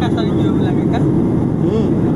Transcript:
belakang saya belakang kan? Hmm.